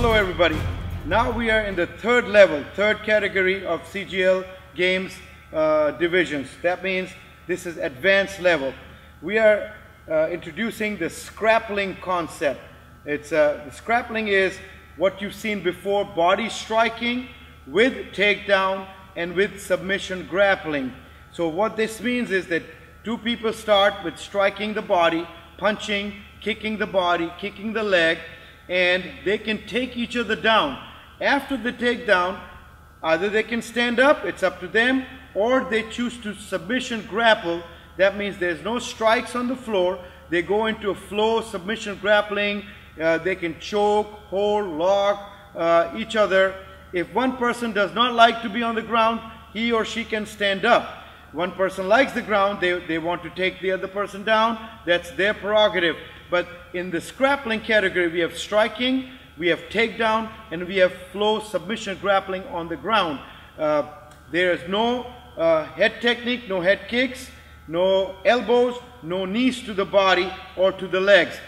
So everybody, now we are in the third level, third category of CGL games uh, divisions. That means this is advanced level. We are uh, introducing the skrappling concept. It's uh, the skrappling is what you've seen before, body striking with takedown and with submission grappling. So what this means is that two people start with striking the body, punching, kicking the body, kicking the leg, and they can take each other down. After the takedown, either they can stand up, it's up to them, or they choose to submission grapple. That means there's no strikes on the floor. They go into a flow submission grappling. Uh, they can choke, hold, lock uh, each other. If one person does not like to be on the ground, he or she can stand up. One person likes the ground, they, they want to take the other person down, that's their prerogative. But in the grappling category, we have striking, we have takedown, and we have flow submission grappling on the ground. Uh, there is no uh, head technique, no head kicks, no elbows, no knees to the body or to the legs.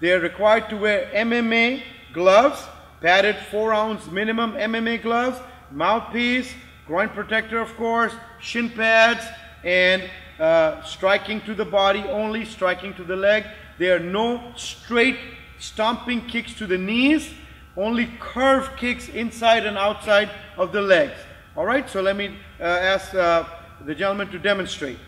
They are required to wear MMA gloves, padded 4 ounce minimum MMA gloves, mouthpiece, groin protector of course, shin pads, and uh, striking to the body only, striking to the leg. There are no straight stomping kicks to the knees, only curved kicks inside and outside of the legs. All right, so let me uh, ask uh, the gentleman to demonstrate.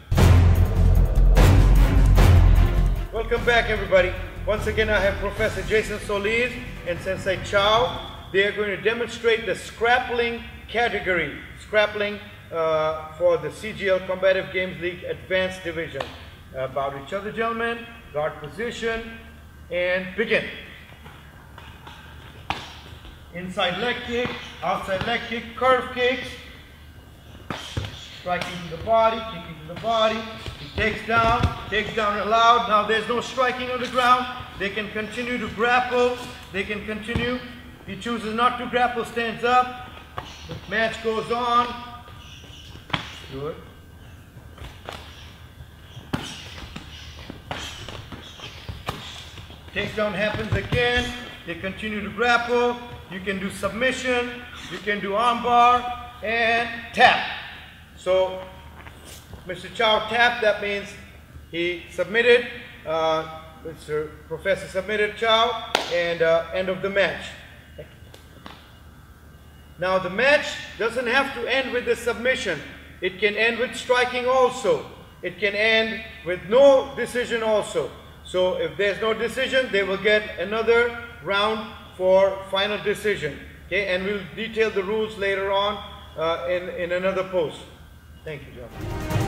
Welcome back everybody. Once again I have Professor Jason Solis and Sensei Chow. They are going to demonstrate the skrappling category. Skrappling uh, for the CGL Combative Games League Advanced Division. Uh, bow to each other gentlemen, guard position, and begin. Inside leg kick, outside leg kick, curve kicks, striking to the body, kicking to the body. He takes down, takes down allowed. Now there's no striking on the ground. They can continue to grapple. They can continue. He chooses not to grapple, stands up. Match goes on. Good. Takedown happens again. They continue to grapple. You can do submission. You can do armbar and tap. So Mr. Chow tapped, that means he submitted, uh, Mr. Professor submitted Chow, and uh, end of the match. Now the match doesn't have to end with the submission. It can end with striking also. It can end with no decision also. So if there's no decision, they will get another round for final decision. Okay, and we'll detail the rules later on uh, in, in another post. Thank you, John.